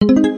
you